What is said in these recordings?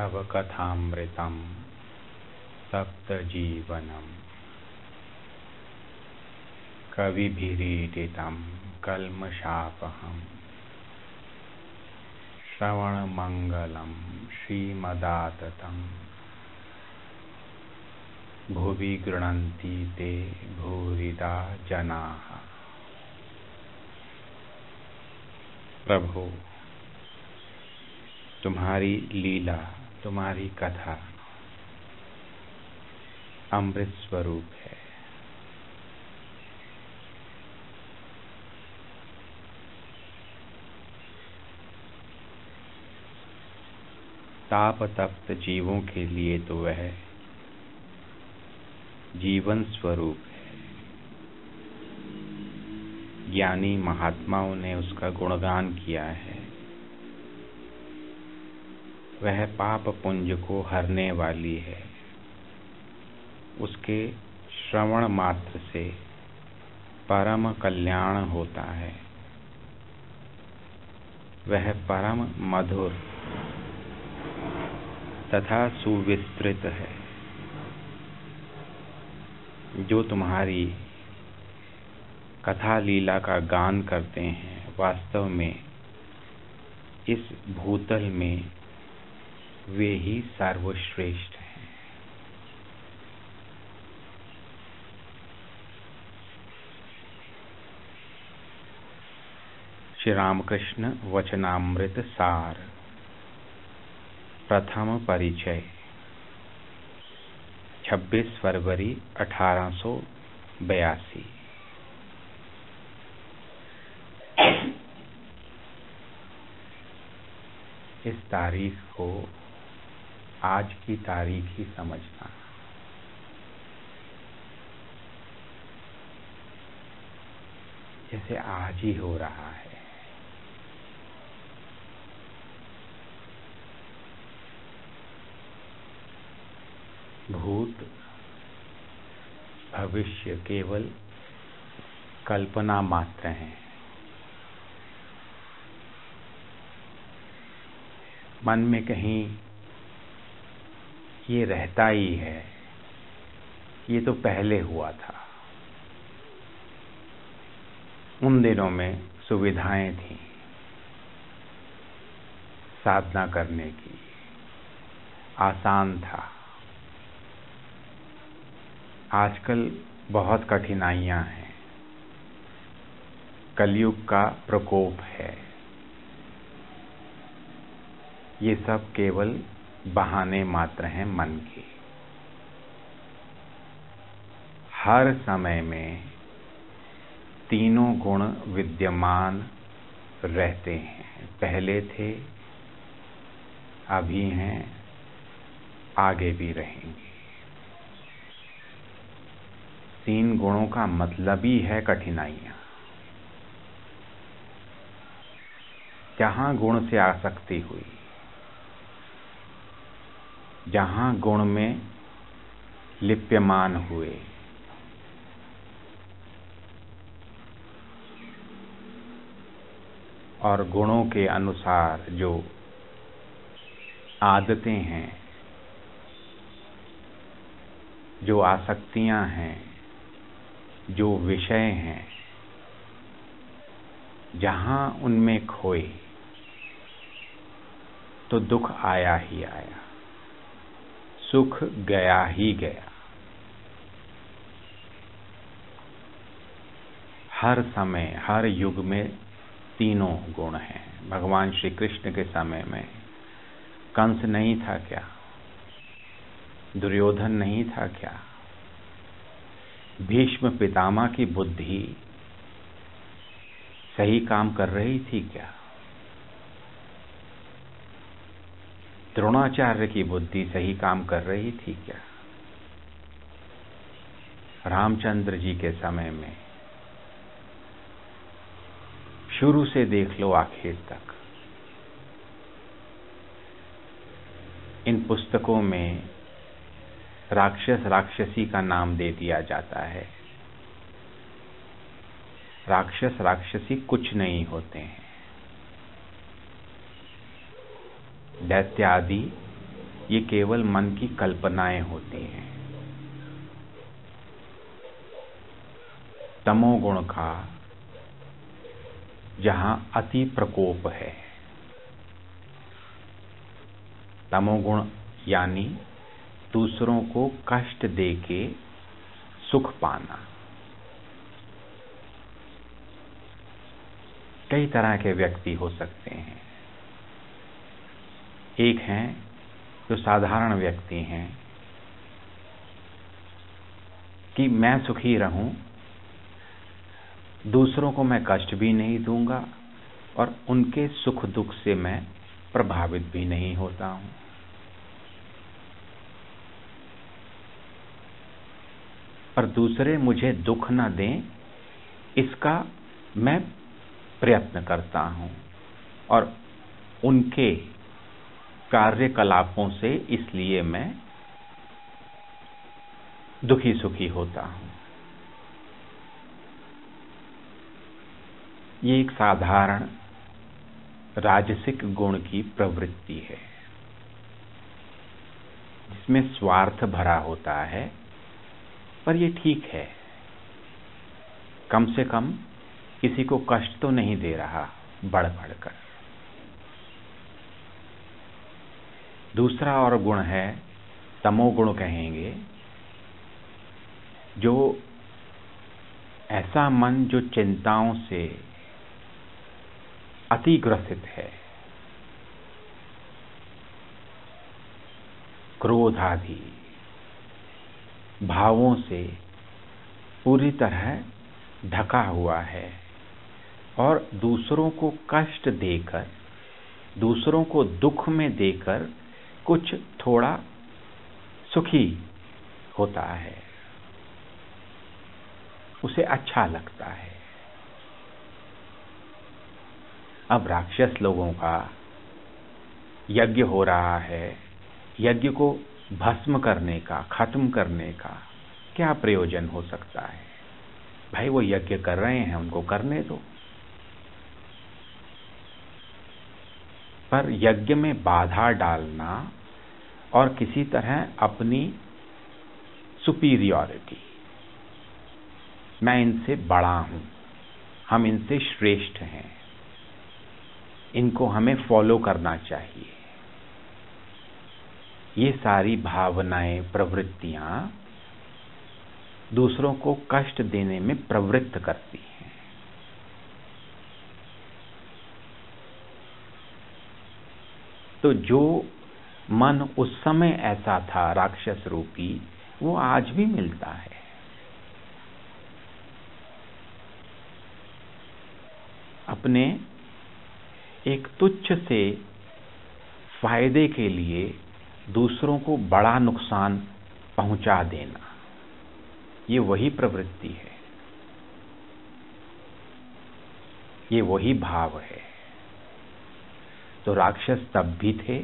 तव कथामृतं सप्तजीवनम् कविभिरीडितं कल्मषापहम् श्रवणमङ्गलं श्रीमदाततम् भुवि गृह्णन्ति ते भूरिदा जनाः। प्रभु, तुम्हारी लीला तुम्हारी कथा। अमृत स्वरूप है। ताप तप्त जीवों के लिए तो वह जीवन स्वरूप है। ज्ञानी महात्माओं ने उसका गुणगान किया है। वह पाप पुंज को हरने वाली है। उसके श्रवण मात्र से परम कल्याण होता है। वह परम मधुर तथा सुविस्तृत है। जो तुम्हारी कथा लीला का गान करते हैं, वास्तव में इस भूतल में वे ही सर्वश्रेष्ठ हैं। श्री रामकृष्ण वचनामृत सार, प्रथम परिचय 26 फरवरी अठारह बयासी। इस तारीख को आज की तारीख ही समझना। जैसे आज ही हो रहा है। भूत, भविष्य केवल कल्पना मात्र हैं। मन में कहीं ये रहता ही है। ये तो पहले हुआ था। उन दिनों में सुविधाएँ थी साधना करने की। आसान था। आजकल बहुत कठिनाइयाँ हैं। कलयुग का प्रकोप है। ये सब केवल बहाने मात्र हैं मन के। हर समय में तीनों गुण विद्यमान रहते हैं। पहले थे, अभी हैं, आगे भी रहेंगे। तीन गुणों का मतलब ही है कठिनाइयाँ। जहाँ गुण से आसक्ति हुई जहाँ गुण में लिप्यमान हुए। और गुणों के अनुसार जो आदतें हैं, जो आसक्तियाँ हैं, जो विषय हैं, जहाँ उनमें खोए तो दुख आया ही आया। सुख गया ही गया। हर समय, हर युग में तीनों गुण हैं। भगवान श्री कृष्ण के समय में कंस नहीं था क्या? दुर्योधन नहीं था क्या? भीष्म पितामह की बुद्धि सही काम कर रही थी क्या? द्रोणाचार्य की बुद्धि सही काम कर रही थी क्या? रामचंद्र जी के समय में शुरू से देख लो आखिर तक। इन पुस्तकों में राक्षस राक्षसी का नाम दे दिया जाता है। राक्षस राक्षसी कुछ नहीं होते हैं। दैत्यादि, ये केवल मन की कल्पनाएँ होती हैं। तमोगुण का जहाँ अति प्रकोप है। तमोगुण यानी दूसरों को कष्ट देके सुख पाना। कई तरह के व्यक्ति हो सकते हैं। एक हैं, जो साधारण व्यक्ति हैं, कि मैं सुखी रहूँ, दूसरों को मैं कष्ट भी नहीं दूँगा, और उनके सुख दुख से मैं प्रभावित भी नहीं होता हूँ। पर दूसरे मुझे दुख ना दें, इसका मैं प्रयत्न करता हूँ, और उनके कार्यकलापों से इसलिए मैं दुखी सुखी होता हूँ। ये एक साधारण राजसिक गुण की प्रवृत्ति है, जिसमें स्वार्थ भरा होता है, पर ये ठीक है। कम से कम किसी को कष्ट तो नहीं दे रहा बढ़ बढ़कर दूसरा और गुण है तमोगुण कहेंगे, जो ऐसा मन जो चिंताओं से अतिग्रसित है क्रोध आदि भावों से पूरी तरह ढका हुआ है और दूसरों को कष्ट देकर, दूसरों को दुख में देकर कुछ थोड़ा सुखी होता है। उसे अच्छा लगता है। अब राक्षस लोगों का यज्ञ हो रहा है। यज्ञ को भस्म करने का, खत्म करने का क्या प्रयोजन हो सकता है? भाई वो यज्ञ कर रहे हैं, उनको करने दो। पर यज्ञ में बाधा डालना और किसी तरह अपनी सुपीरियोरिटी मैं इनसे बड़ा हूँ, हम इनसे श्रेष्ठ हैं। इनको हमें फॉलो करना चाहिए। ये सारी भावनाएँ, प्रवृत्तियाँ दूसरों को कष्ट देने में प्रवृत्त करती हैं। तो जो मन उस समय ऐसा था, राक्षस रूपी, वो आज भी मिलता है। अपने एक तुच्छ से फ़ायदे के लिए दूसरों को बड़ा नुकसान पहुँचा देना, ये वही प्रवृत्ति है। ये वही भाव है। तो राक्षस तब भी थे,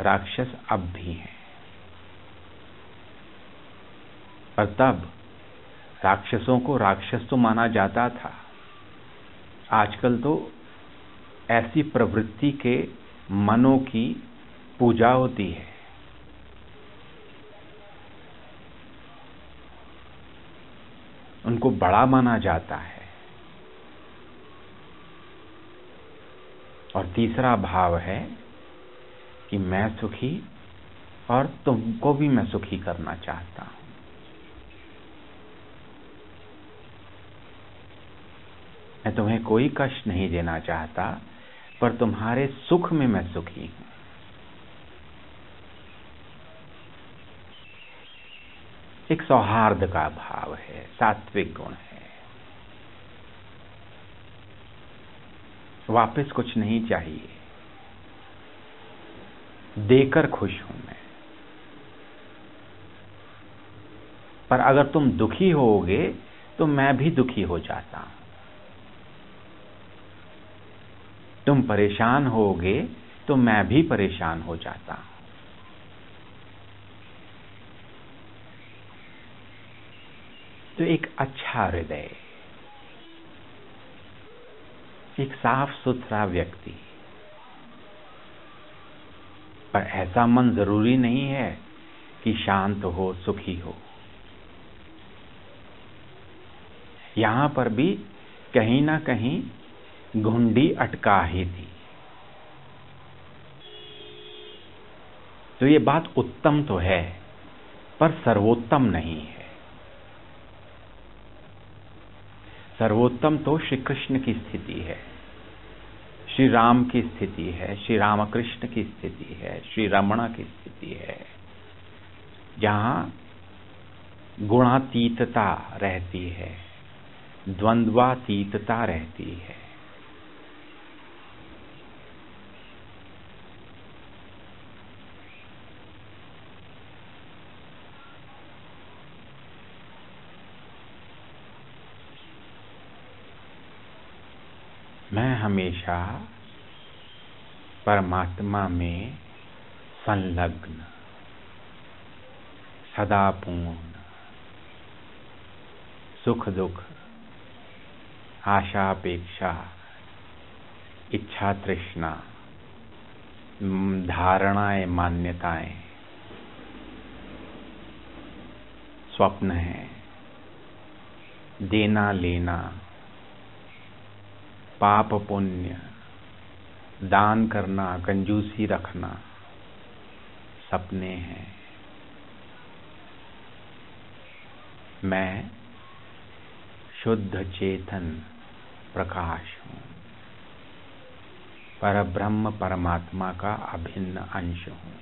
राक्षस अब भी हैं। पर तब राक्षसों को राक्षस तो माना जाता था। आजकल तो ऐसी प्रवृत्ति के मनों की पूजा होती है। उनको बड़ा माना जाता है। और तीसरा भाव है कि मैं सुखी और तुमको भी मैं सुखी करना चाहता हूँ। मैं तुम्हें कोई कष्ट नहीं देना चाहता, पर तुम्हारे सुख में मैं सुखी हूँ। एक सौहार्द का भाव है, सात्विक गुण है। वापस कुछ नहीं चाहिए। देकर खुश हूँ मैं। पर अगर तुम दुखी होगे तो मैं भी दुखी हो जाता। हूँ तुम परेशान होगे तो मैं भी परेशान हो जाता। हूँ तो एक अच्छा हृदय। एक साफ़ सुथरा व्यक्ति। पर ऐसा मन ज़रूरी नहीं है कि शांत हो, सुखी हो। यहाँ पर भी कहीं ना कहीं घुंडी अटका ही थी। तो ये बात उत्तम तो है, पर सर्वोत्तम नहीं है। सर्वोत्तम तो श्री कृष्ण की स्थिति है। श्री राम की स्थिति है श्री रामकृष्ण की स्थिति है श्री रमणा की स्थिति है। जहाँ गुणातीतता रहती है, द्वंद्वातीतता रहती है। मैं हमेशा परमात्मा में संलग्न, सदा पूर्ण, सुख दुख आशा अपेक्षा इच्छा तृष्णा धारणाएँ, मान्यताएँ, स्वप्न है, देना लेना पाप पुण्य दान करना, कंजूसी रखना सपने हैं। मैं शुद्ध चेतन प्रकाश हूँ। पर ब्रह्म परमात्मा का अभिन्न अंश हूँ।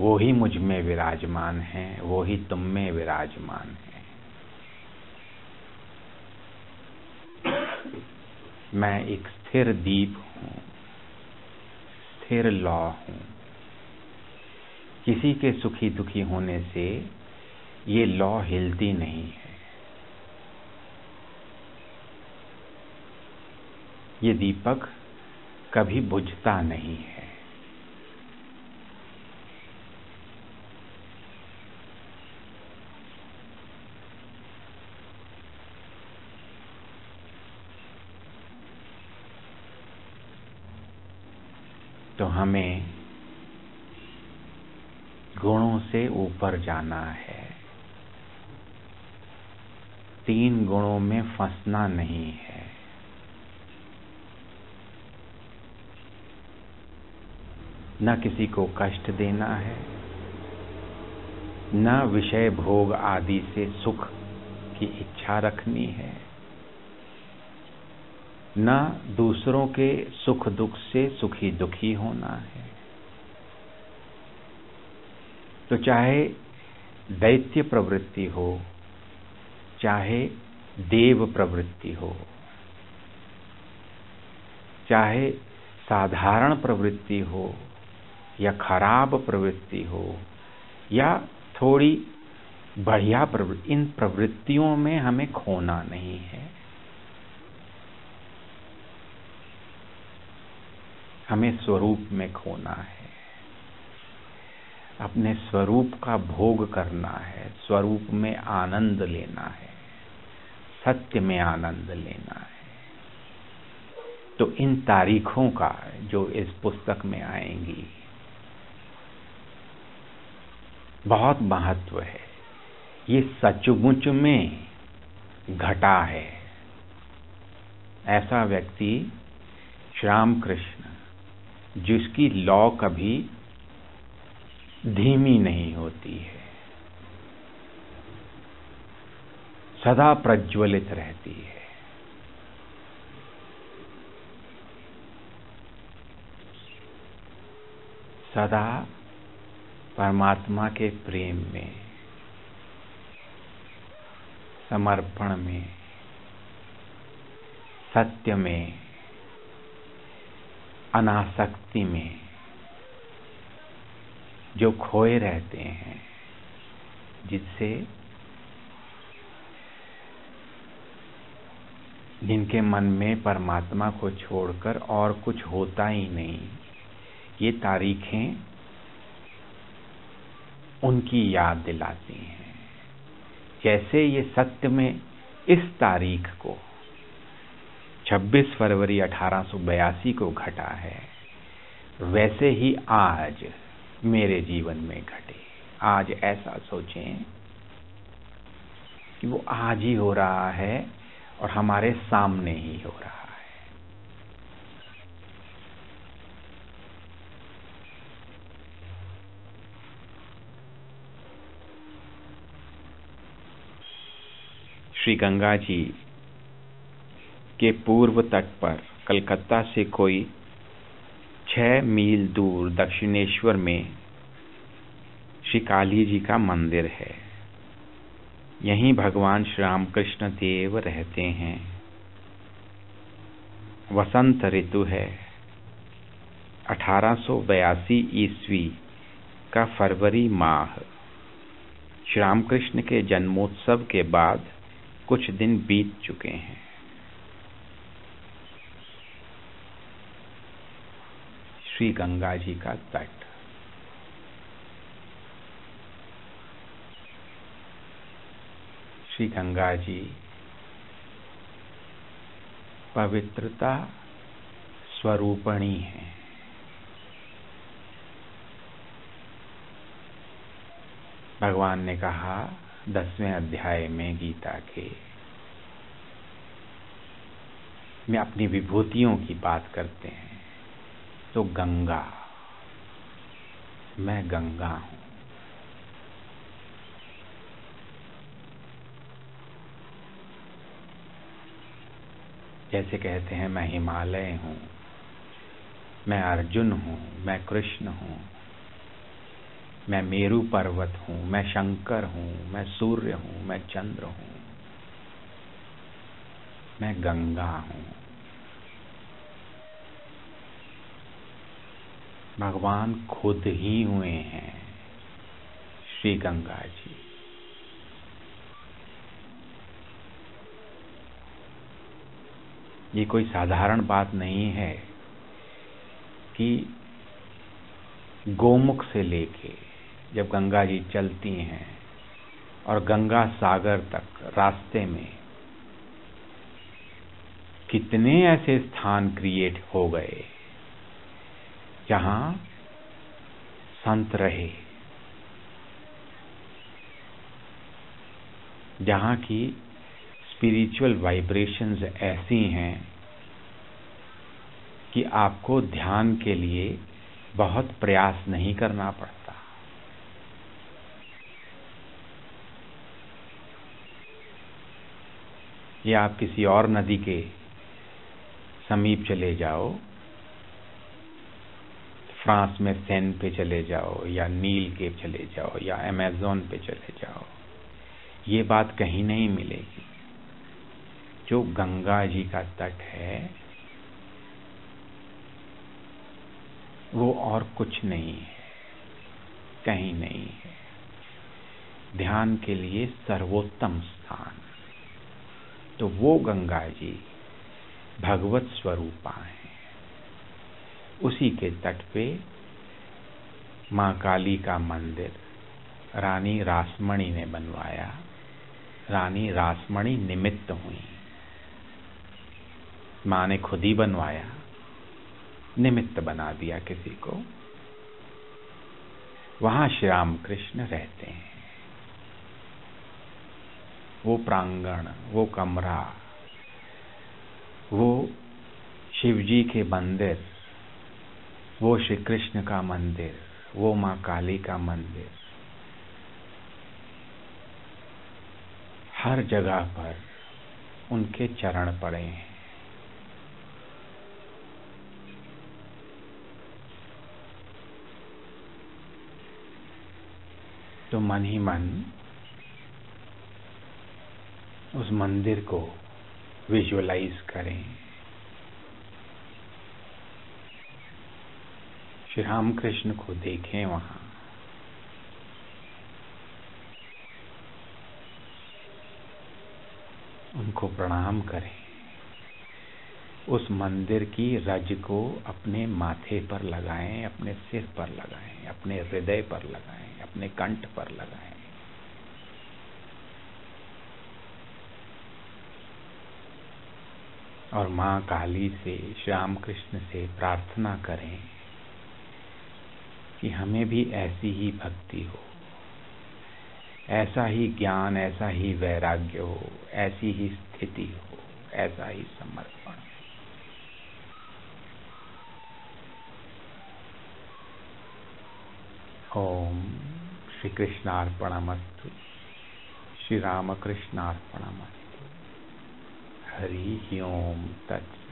वो ही मुझमें विराजमान है, वो ही तुम में विराजमान है मैं एक स्थिर दीप हूँ, स्थिर लॉ हूँ। किसी के सुखी दुखी होने से ये लॉ हिलती नहीं है। ये दीपक कभी बुझता नहीं है तो हमें गुणों से ऊपर जाना है। तीन गुणों में फंसना नहीं है। न किसी को कष्ट देना है, न विषय भोग आदि से सुख की इच्छा रखनी है। न दूसरों के सुख दुख से सुखी दुखी होना है। तो चाहे दैत्य प्रवृत्ति हो, चाहे देव प्रवृत्ति हो, चाहे साधारण प्रवृत्ति हो या खराब प्रवृत्ति हो या थोड़ी बढ़िया प्रवृत्ति इन प्रवृत्तियों में हमें खोना नहीं है। हमें स्वरूप में खोना है। अपने स्वरूप का भोग करना है, स्वरूप में आनंद लेना है, सत्य में आनंद लेना है। तो इन तारीखों का जो इस पुस्तक में आएँगी, बहुत महत्व है। ये सचमुच में घटा है। ऐसा व्यक्ति श्याम कृष्ण जिसकी लौ कभी धीमी नहीं होती है। सदा प्रज्वलित रहती है। सदा परमात्मा के प्रेम में, समर्पण में, सत्य में अनासक्ति में जो खोए रहते हैं, जिससे जिनके मन में परमात्मा को छोड़कर और कुछ होता ही नहीं, ये तारीखें उनकी याद दिलाती हैं। जैसे ये सत्य में इस तारीख को 26 फरवरी अठारह सौ बयासी को घटा है। वैसे ही आज मेरे जीवन में घटे। आज ऐसा सोचें कि वो आज ही हो रहा है और हमारे सामने ही हो रहा है। श्री गंगा जी के पूर्व तट पर कलकत्ता से कोई छह मील दूर दक्षिणेश्वर में श्री काली जी का मंदिर है। यहीं भगवान श्री रामकृष्ण देव रहते हैं। वसंत ऋतु है। 1882 ईस्वी का फरवरी माह। श्री रामकृष्ण के जन्मोत्सव के बाद कुछ दिन बीत चुके हैं। श्री गंगा जी का तट श्री गंगा जी, पवित्रता स्वरूपणी है। भगवान ने कहा, दसवें अध्याय में गीता के, में अपनी विभूतियों की बात करते हैं। तो गंगा। मैं गंगा हूँ। जैसे कहते हैं, मैं हिमालय हूँ। मैं अर्जुन हूँ, मैं कृष्ण हूँ। मैं मेरु पर्वत हूँ, मैं शंकर हूँ, मैं सूर्य हूँ, मैं चंद्र हूँ। मैं गंगा हूँ। भगवान खुद ही हुए हैं। श्री गंगा जी। ये कोई साधारण बात नहीं है कि गोमुख से लेके जब गंगा जी चलती हैं और गंगा सागर तक रास्ते में कितने ऐसे स्थान क्रिएट हो गए। जहाँ संत रहे। जहाँ की स्पिरिचुअल वाइब्रेशंस ऐसी हैं कि आपको ध्यान के लिए बहुत प्रयास नहीं करना पड़ता। या आप किसी और नदी के समीप चले जाओ फ्रांस में सेन पे चले जाओ, या नील के चले जाओ, या अमेजोन पे चले जाओ, ये बात कहीं नहीं मिलेगी। जो गंगा जी का तट है, वो और कुछ नहीं है, कहीं नहीं है। ध्यान के लिए सर्वोत्तम स्थान। तो वो गंगा जी भगवत स्वरूपा है उसी के तट पे माँ काली का मंदिर, रानी रासमणि ने बनवाया। रानी रासमणि निमित्त हुई। माँ ने खुद ही बनवाया, निमित्त बना दिया किसी को। वहाँ श्री राम कृष्ण रहते हैं। वो प्रांगण, वो कमरा, वो शिवजी के मंदिर वो श्री कृष्ण का मंदिर, वो माँ काली का मंदिर। हर जगह पर उनके चरण पड़े हैं। तो मन ही मन उस मंदिर को विजुअलाइज करें। श्री रामकृष्ण को देखें वहाँ। उनको प्रणाम करें। उस मंदिर की रज को अपने माथे पर लगाएँ, अपने सिर पर लगाएँ, अपने हृदय पर लगाएँ, अपने कंठ पर लगाएँ। और माँ काली से, श्याम कृष्ण से प्रार्थना करें। कि हमें भी ऐसी ही भक्ति हो। ऐसा ही ज्ञान, ऐसा ही वैराग्य हो, ऐसी ही स्थिति हो, ऐसा ही समर्पण। ओम श्री कृष्णार्पणमस्तु श्री रामकृष्णार्पणमस्तु हरि ओम तत्स